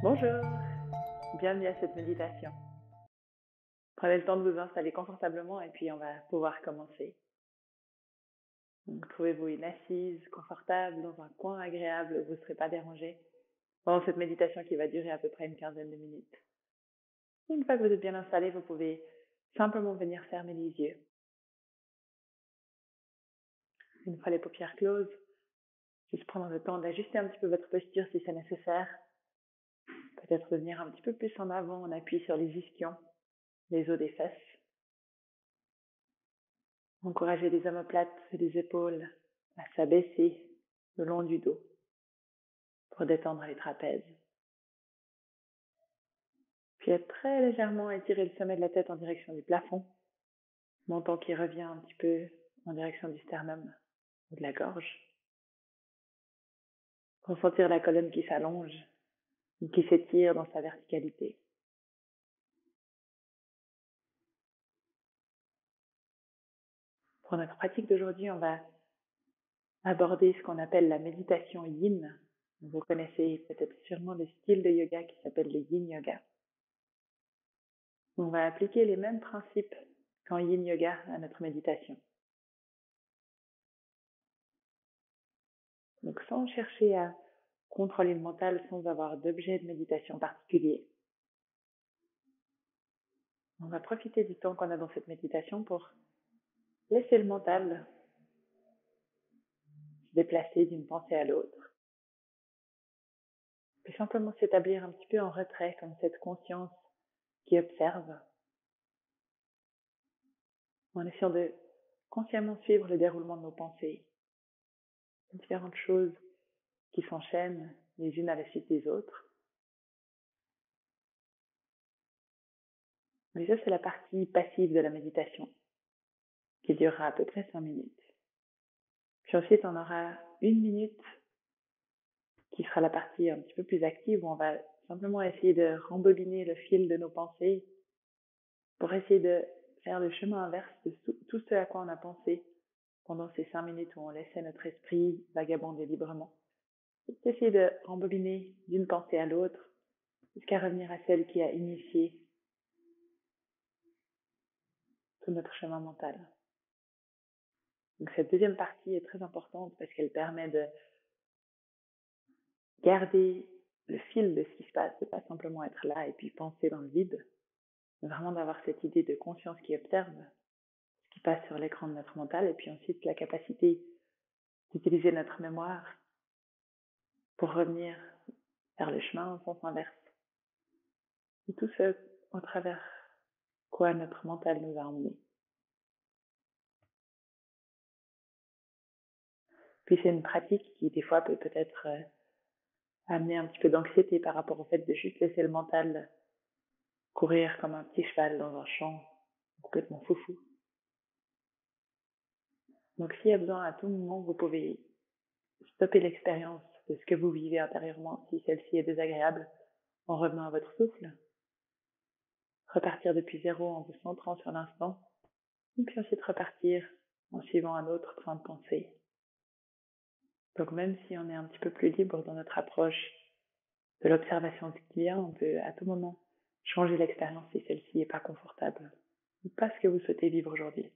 Bonjour, bienvenue à cette méditation. Prenez le temps de vous installer confortablement et puis on va pouvoir commencer. Trouvez-vous une assise confortable dans un coin agréable où vous ne serez pas dérangé pendant cette méditation qui va durer à peu près une quinzaine de minutes. Une fois que vous êtes bien installé, vous pouvez simplement venir fermer les yeux. Une fois les paupières closes, juste prendre le temps d'ajuster un petit peu votre posture si c'est nécessaire Peut-être venir un petit peu plus en avant, on appuie sur les ischions, les os des fesses. Encouragez les omoplates et les épaules à s'abaisser le long du dos pour détendre les trapèzes. Puis très légèrement étirer le sommet de la tête en direction du plafond, menton qui revient un petit peu en direction du sternum ou de la gorge. Ressentir la colonne qui s'allonge qui s'étire dans sa verticalité. Pour notre pratique d'aujourd'hui, on va aborder ce qu'on appelle la méditation yin. Vous connaissez peut-être sûrement le style de yoga qui s'appelle le yin yoga. On va appliquer les mêmes principes qu'en yin yoga à notre méditation. Donc sans chercher à contrôler le mental sans avoir d'objet de méditation particulier. On va profiter du temps qu'on a dans cette méditation pour laisser le mental se déplacer d'une pensée à l'autre. Puis simplement s'établir un petit peu en retrait comme cette conscience qui observe en essayant de consciemment suivre le déroulement de nos pensées, différentes choses qui s'enchaînent les unes à la suite des autres. Mais ça, c'est la partie passive de la méditation, qui durera à peu près cinq minutes. Puis ensuite, on aura une minute qui sera la partie un petit peu plus active, où on va simplement essayer de rembobiner le fil de nos pensées pour essayer de faire le chemin inverse de tout ce à quoi on a pensé pendant ces cinq minutes où on laissait notre esprit vagabonder librement essayer de rembobiner d'une pensée à l'autre jusqu'à revenir à celle qui a initié tout notre chemin mental. Donc cette deuxième partie est très importante parce qu'elle permet de garder le fil de ce qui se passe, de pas simplement être là et puis penser dans le vide, mais vraiment d'avoir cette idée de conscience qui observe ce qui passe sur l'écran de notre mental et puis ensuite la capacité d'utiliser notre mémoire pour revenir vers le chemin en sens inverse. Et tout ce au travers quoi notre mental nous a emmenés. Puis c'est une pratique qui des fois peut peut-être euh, amener un petit peu d'anxiété par rapport au fait de juste laisser le mental courir comme un petit cheval dans un champ complètement foufou. Donc s'il y a besoin à tout moment, vous pouvez stopper l'expérience de ce que vous vivez intérieurement si celle-ci est désagréable en revenant à votre souffle. Repartir depuis zéro en vous centrant sur l'instant, et puis ensuite repartir en suivant un autre train de pensée. Donc même si on est un petit peu plus libre dans notre approche de l'observation du qui on peut à tout moment changer l'expérience si celle-ci n'est pas confortable ou pas ce que vous souhaitez vivre aujourd'hui.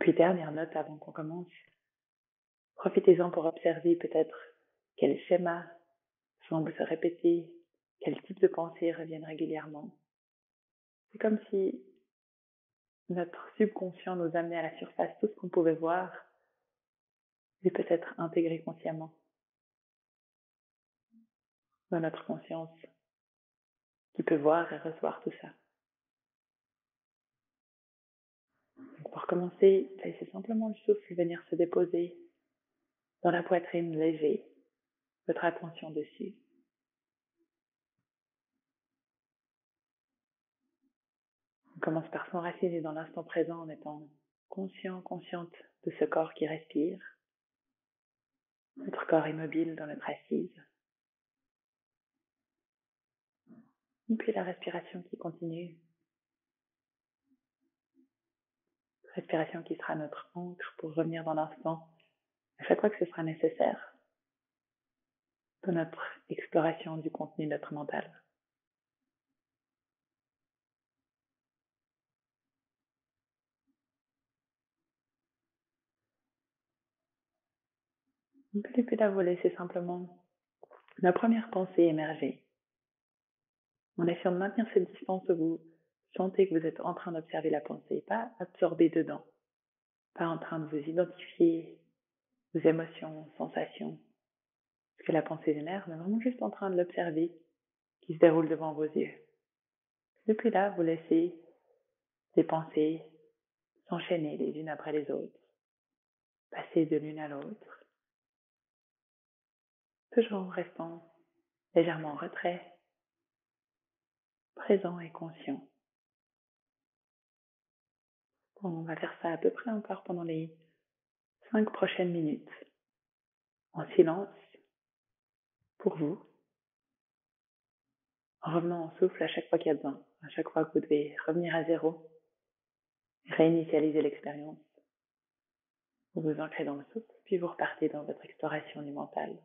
Puis dernière note avant qu'on commence, Profitez-en pour observer peut-être quels schémas semblent se répéter, quel type de pensées reviennent régulièrement. C'est comme si notre subconscient nous amenait à la surface tout ce qu'on pouvait voir et peut-être intégrer consciemment dans notre conscience qui peut voir et recevoir tout ça. pour commencer, laissez simplement le souffle venir se déposer dans la poitrine léger, votre attention dessus. On commence par s'enraciner dans l'instant présent en étant conscient, consciente de ce corps qui respire, notre corps immobile dans notre assise. Et puis la respiration qui continue. Respiration qui sera notre encre pour revenir dans l'instant à chaque fois que ce sera nécessaire. dans notre exploration du contenu de notre mental. Puis là, vous laissez simplement la première pensée émerger. En essayant de maintenir cette distance, vous sentez que vous êtes en train d'observer la pensée, pas absorbé dedans, pas en train de vous identifier vos émotions, sensations, ce que la pensée génère, mais vraiment juste en train de l'observer qui se déroule devant vos yeux. Depuis là, vous laissez ces pensées s'enchaîner les unes après les autres, passer de l'une à l'autre, toujours en restant légèrement en retrait, présent et conscient. on va faire ça à peu près encore pendant les cinq prochaines minutes, en silence, pour vous, en revenant en souffle à chaque fois qu'il y a besoin, à chaque fois que vous devez revenir à zéro, réinitialiser l'expérience. Vous vous ancrez dans le souffle, puis vous repartez dans votre exploration du mental.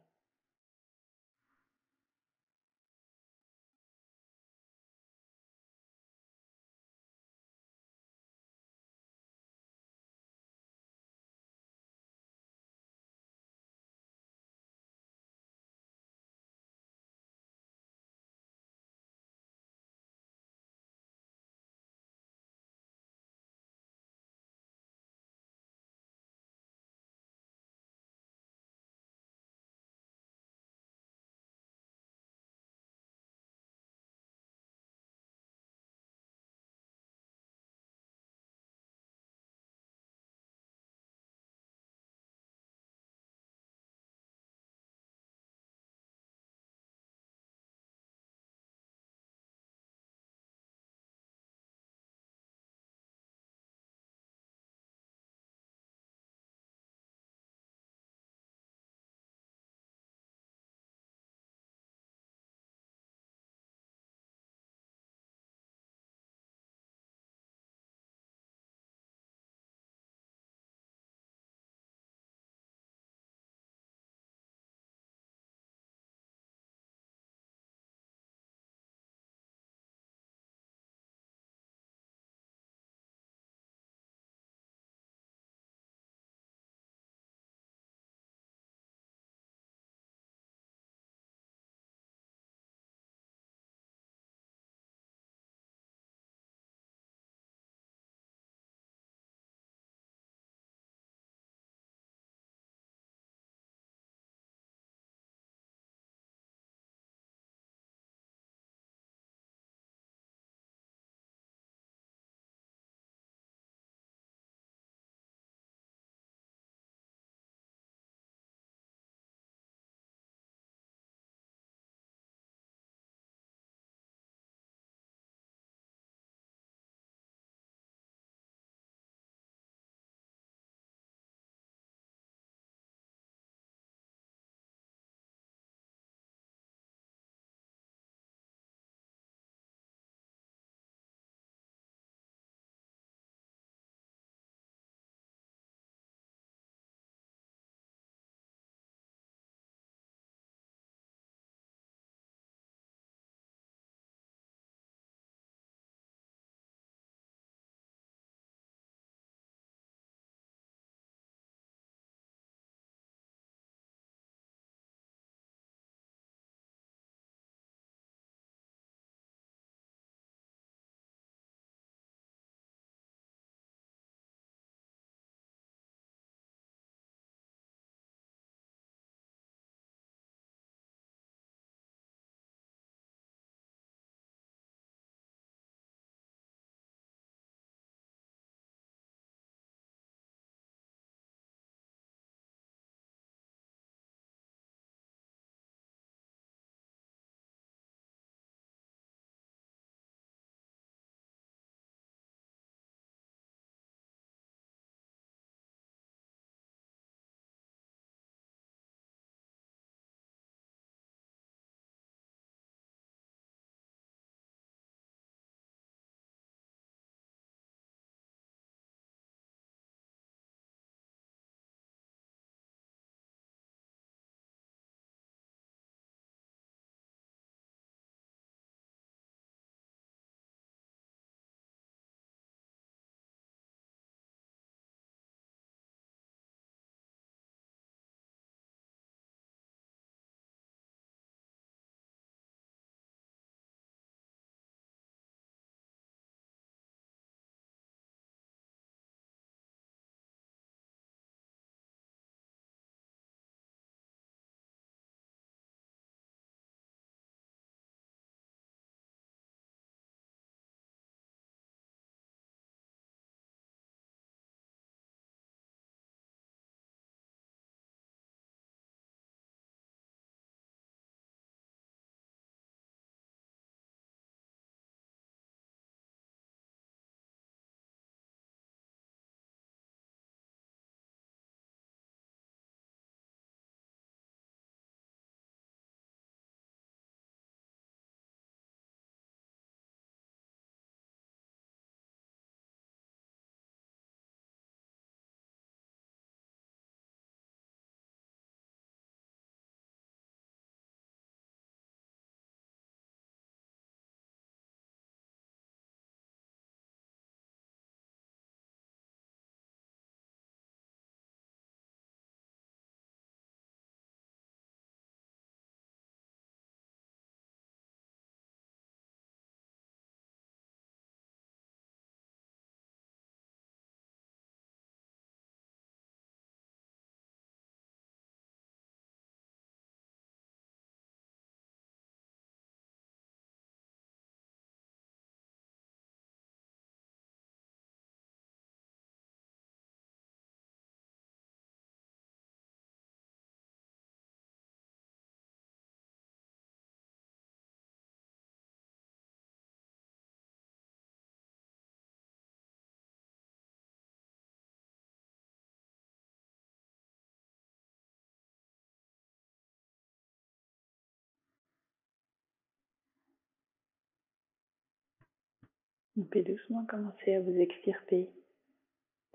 Et puis doucement commencez à vous extirper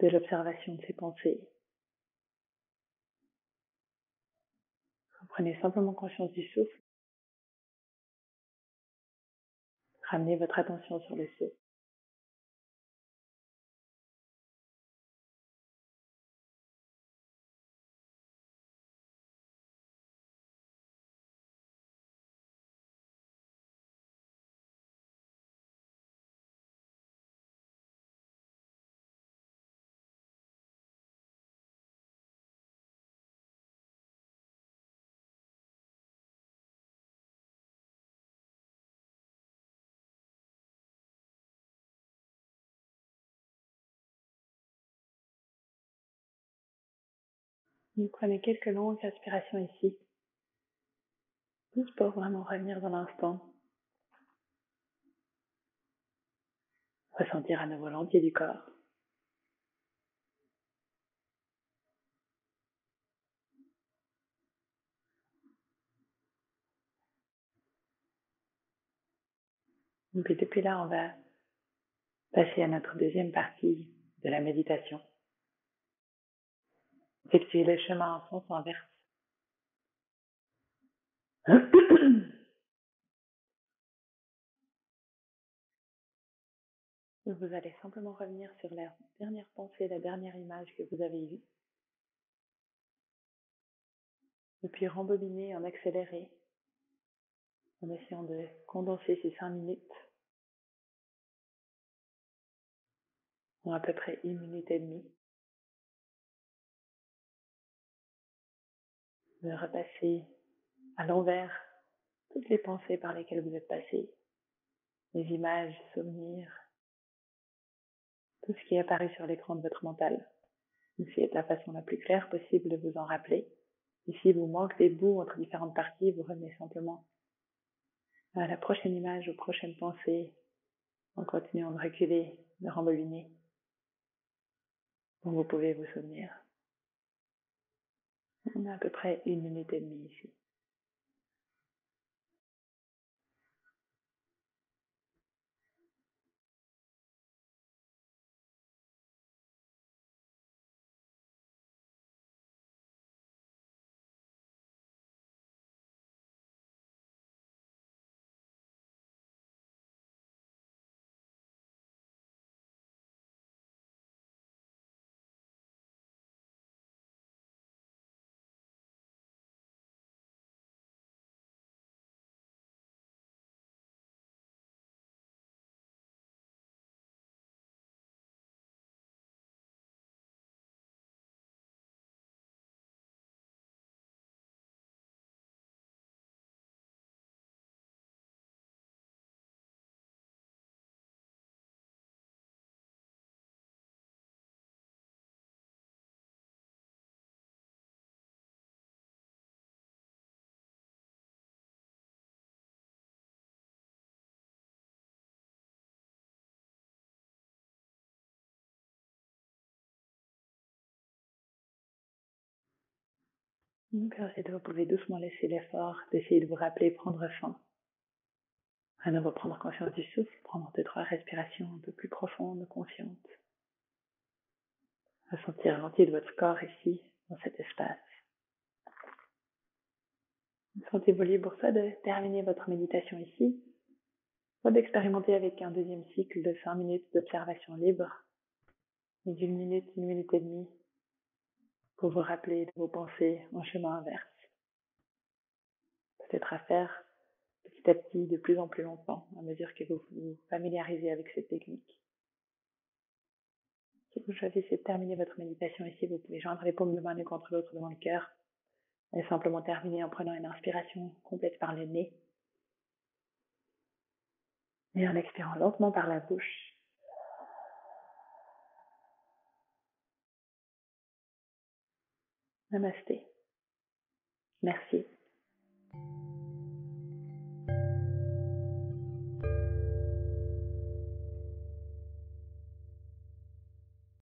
de l'observation de ces pensées. Prenez simplement conscience du souffle. Ramenez votre attention sur le souffle. Vous prenez quelques longues respirations ici, juste pour vraiment revenir dans l'instant. Ressentir à nouveau l'entier du corps. Et puis depuis là, on va passer à notre deuxième partie de la méditation. Effectuer le chemin en sens inverse. Vous allez simplement revenir sur la dernière pensée, la dernière image que vous avez vue. Et puis rembobiner en accéléré, en essayant de condenser ces cinq minutes en à peu près une minute et demie. De repasser à l'envers toutes les pensées par lesquelles vous êtes passé, les images, souvenirs, tout ce qui apparu sur l'écran de votre mental. Essayez de la façon la plus claire possible de vous en rappeler. Et si vous manque des bouts entre différentes parties, vous revenez simplement à la prochaine image, aux prochaines pensées, en continuant de reculer, de rembobiner. Donc vous pouvez vous souvenir. On a à peu près une minute et demie ici. Ensuite, vous pouvez doucement laisser l'effort d'essayer de vous rappeler prendre fin. À nouveau prendre conscience du souffle, prendre deux, trois respirations un peu plus profondes, conscientes. Ressentir l'entier de votre corps ici, dans cet espace. Sentez-vous libre ça de terminer votre méditation ici, soit d'expérimenter avec un deuxième cycle de 5 minutes d'observation libre, et d'une minute, une minute et demie pour vous rappeler de vos pensées en chemin inverse. Peut-être à faire petit à petit de plus en plus longtemps à mesure que vous vous familiarisez avec cette technique. Si vous choisissez de terminer votre méditation ici, vous pouvez joindre les paumes de main l'une contre l'autre devant le cœur et simplement terminer en prenant une inspiration complète par le nez et en expirant lentement par la bouche. Namasté. Merci.